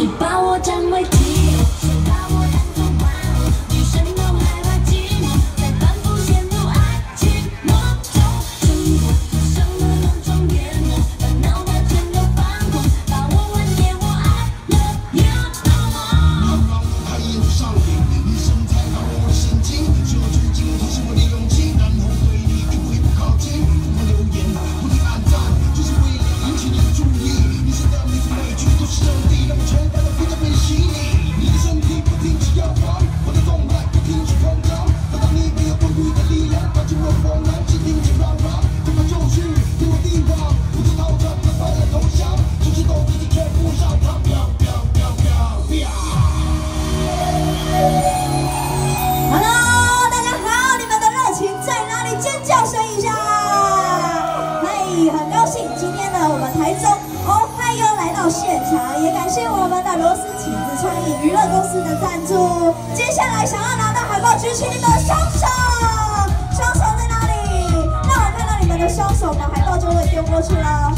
你把我占为己有。很高兴今天呢我们台中 ok 又来到现场也感谢我们的罗斯启子创意娱乐公司的赞助接下来想要拿到海报举起你们的双手双手在哪里？让我看到你们的双手吗海报就会丢过去了。